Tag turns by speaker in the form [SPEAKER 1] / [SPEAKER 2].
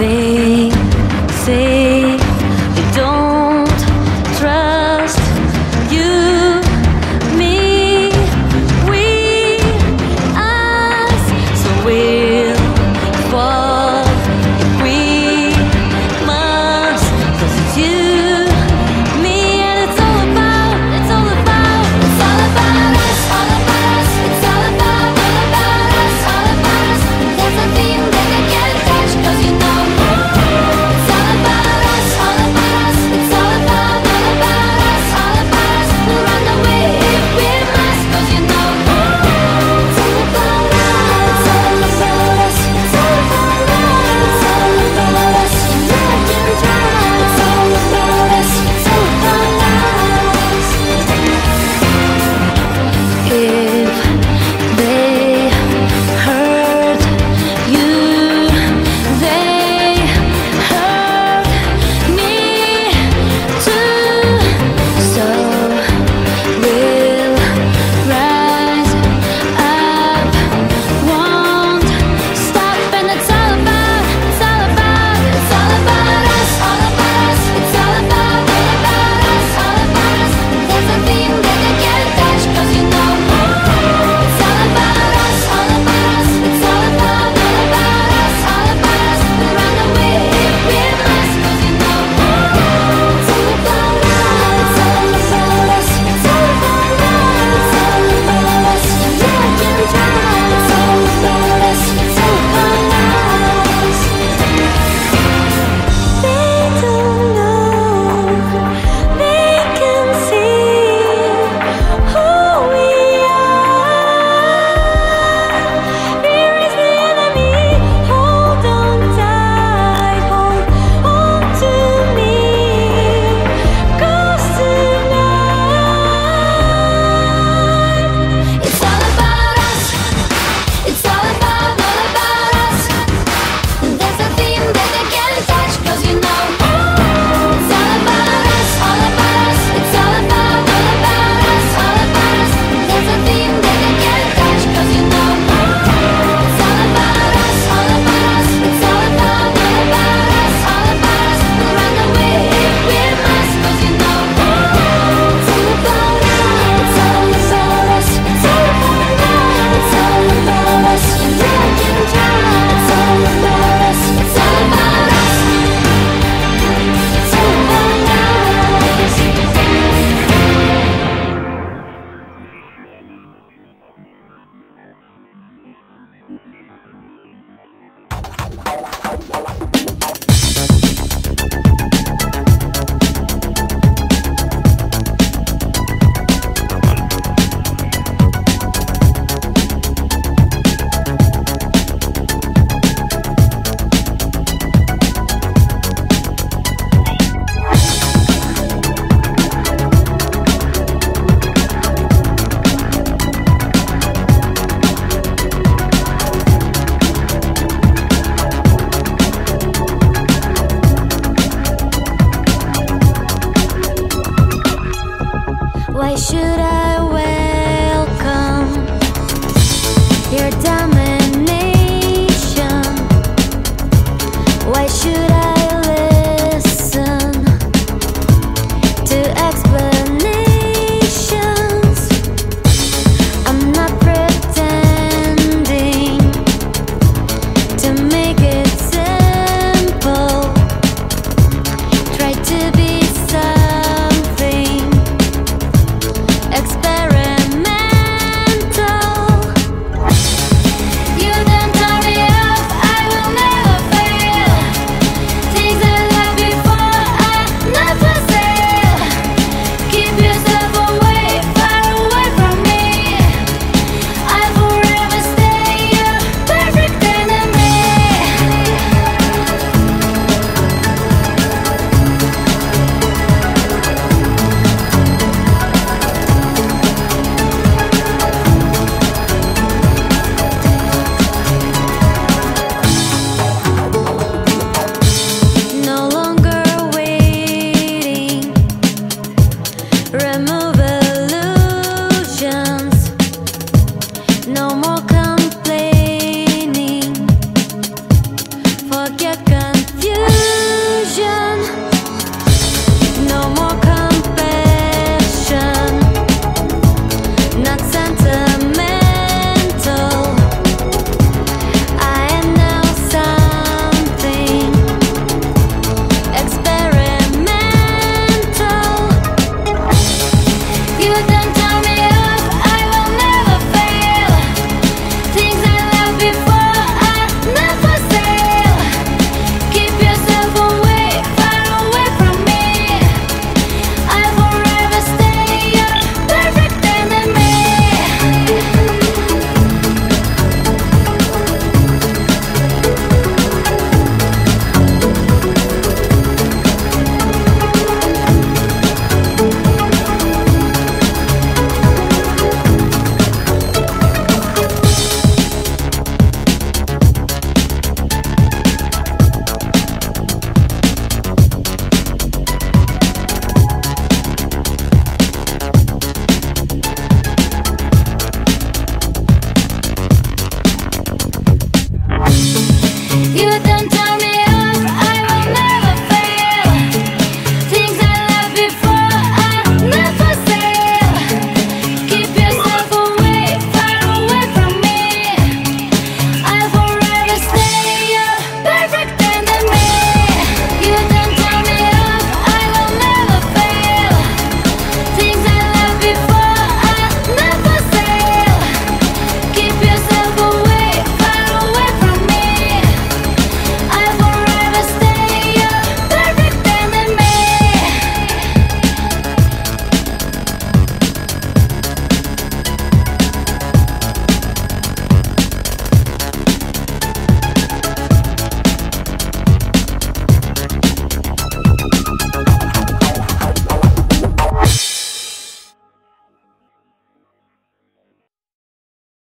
[SPEAKER 1] They Why should I no more.